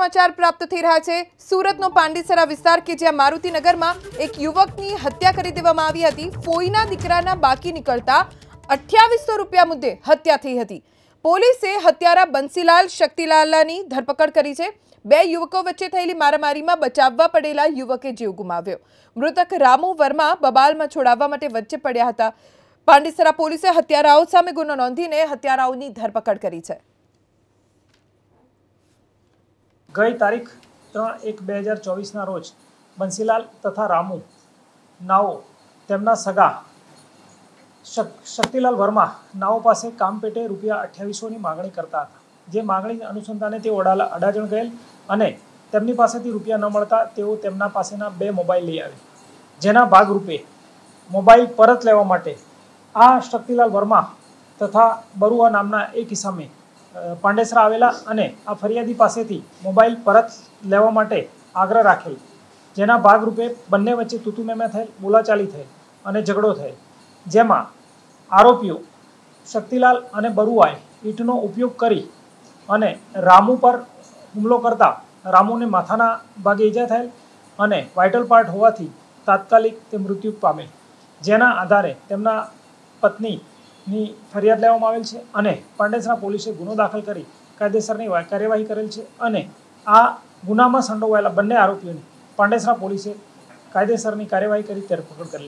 સમાચાર પ્રાપ્ત થઈ રહ્યા છે. સુરતનો પાંડેસરા વિસ્તાર કે જ્યાં મારુતિનગરમાં એક યુવકની હત્યા કરી દેવામાં આવી હતી. ફોઈના દીકરાના બાકી નીકળતા અઠ્યાવીસો રૂપિયા મુદ્દે હત્યા થઈ હતી. પોલીસે હત્યારા બંસીલાલ શક્તિલાલાની ધરપકડ કરી છે. બે યુવકો વચ્ચે થયેલી મારામારીમાં બચાવવા પડેલા યુવકે જીવ ગુમાવ્યો. મૃતક રામુ વર્મા બબાલમાં છોડાવવા માટે વચ્ચે પડ્યા હતા. પાંડેસરા પોલીસે હત્યારાઓ સામે ગુનો નોંધીને હત્યારાઓની ધરપકડ કરી છે. ગઈ તારીખ ત્રણ એક બે હજાર ચોવીસના રોજ બંસીલાલ તથા રામુ નાઓ તેમના સગા શક- શક્તિલાલ વર્મા નાઓ પાસે કામ પેટે રૂપિયા અઠ્યાવીસોની માગણી કરતા હતા. જે માગણી અનુસંધાને તેઓ અડાલા અડાજણ ગયેલ અને તેમની પાસેથી રૂપિયા ન મળતા તેઓ તેમના પાસેના બે મોબાઈલ લઈ આવે જેના ભાગરૂપે મોબાઈલ પરત લેવા માટે આ શક્તિલાલ વર્મા તથા બરુઆ નામના એક ઇસામે પાંડેસરા આવેલા અને આ ફરિયાદી પાસેથી મોબાઈલ પરત લેવા માટે આગ્રહ રાખેલ. જેના ભાગરૂપે બંને વચ્ચે તુતુમેમે થયેલ બોલાચાલી થયેલ અને ઝઘડો થયેલ. જેમાં આરોપીઓ શક્તિલાલ અને બરુઆએ ઈંટનો ઉપયોગ કરી અને રામુ પર હુમલો કરતા રામુને માથાના ભાગે ઈજા થયેલ અને વાઇટલ પાર્ટ હોવાથી તાત્કાલિક તે મૃત્યુ પામેલ. જેના આધારે તેમના પત્નીની ફરિયાદ લેવામાં આવેલ છે અને પાંડેસરા પોલીસે ગુનો દાખલ કરી કાયદેસરની કાર્યવાહી કરેલ છે અને આ ગુનામાં સંડોવાયેલા બંને આરોપીઓની પાંડેસરા પોલીસે કાયદેસરની કાર્યવાહી કરી ધરપકડ કરેલ